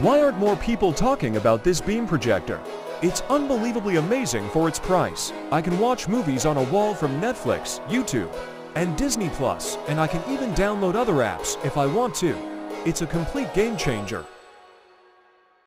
Why aren't more people talking about this beam projector? It's unbelievably amazing for its price. I can watch movies on a wall from Netflix, YouTube, and Disney Plus, and I can even download other apps if I want to. It's a complete game changer.